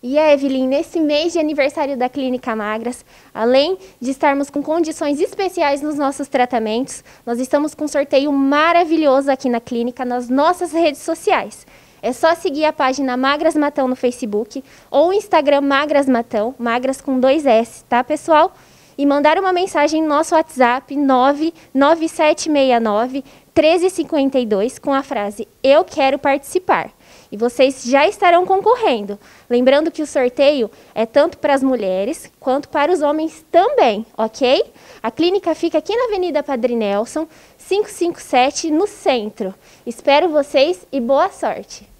E Evelyn, nesse mês de aniversário da Clínica Magras, além de estarmos com condições especiais nos nossos tratamentos, nós estamos com um sorteio maravilhoso aqui na clínica, nas nossas redes sociais. É só seguir a página Magras Matão no Facebook ou o Instagram Magras Matão, Magras com dois S, tá, pessoal? E mandar uma mensagem no nosso WhatsApp 99769 1352 com a frase Eu quero participar e vocês já estarão concorrendo. Lembrando que o sorteio é tanto para as mulheres quanto para os homens também, ok? A clínica fica aqui na Avenida Padre Nelson, 557, no centro. Espero vocês e boa sorte!